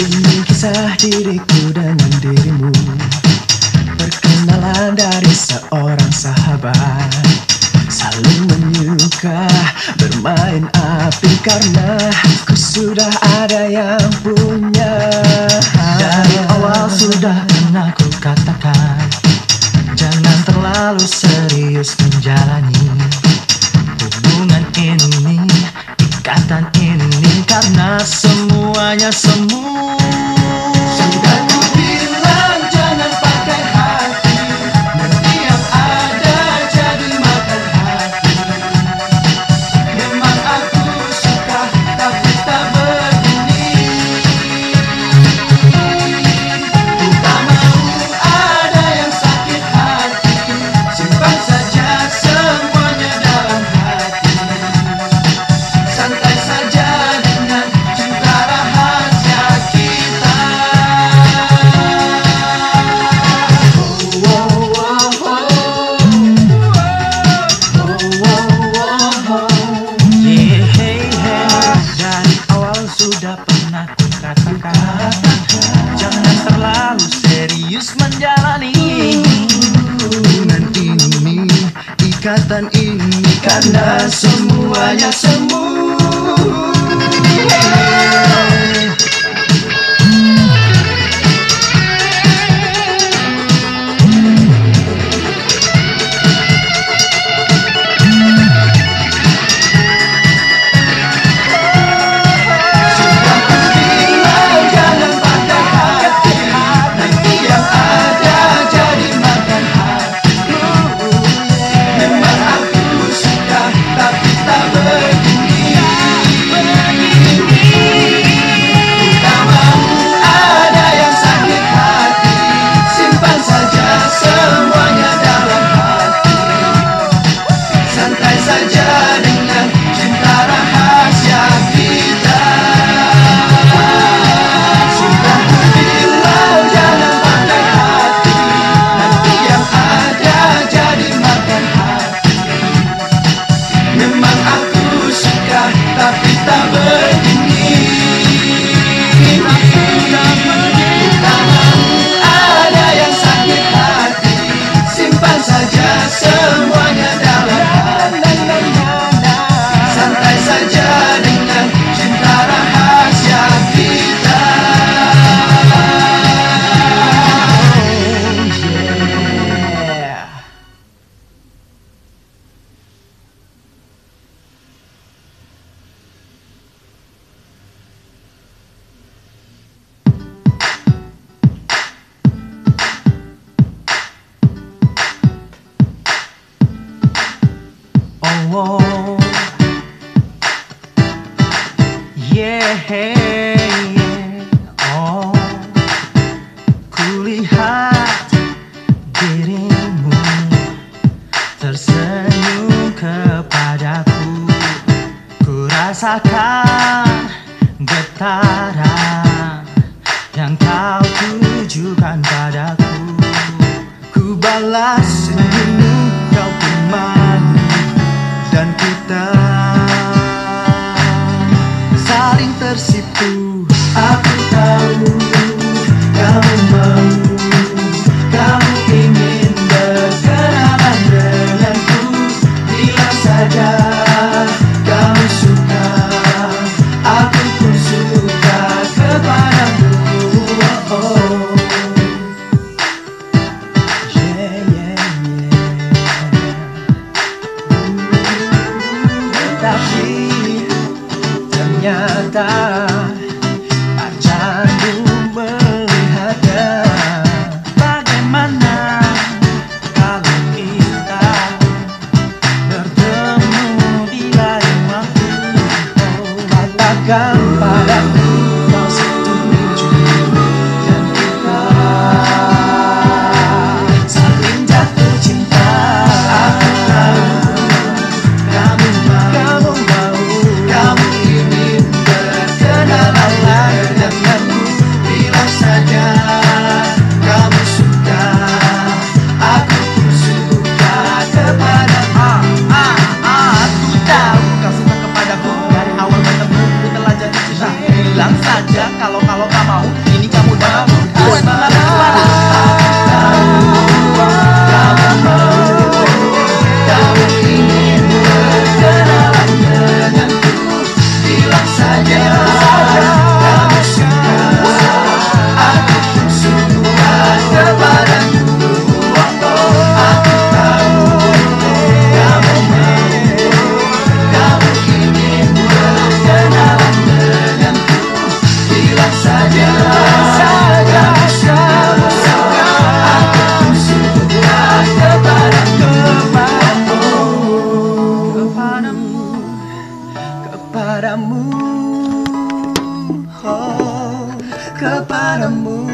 Ini kisah diriku dengan dirimu. Perkenalan dari seorang sahabat. Saling menyuka bermain api Karena ku sudah ada yang punya. Dari awal sudah pernah ku katakan Jangan terlalu serius menjalani Hubungan ini, ikatan ini Karena semuanya semua tidak pernah kukatakan Jangan terlalu serius menjalani. Dengan ini, ikatan ini Karena semuanya semua antara yang kau tujukan padaku. Ku balas senyummu kau teman Dan kita. Saling tersipu Aku tahu kau mau. 다 kepadamu